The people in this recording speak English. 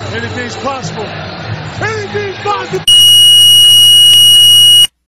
Anything's possible. Anything's possible.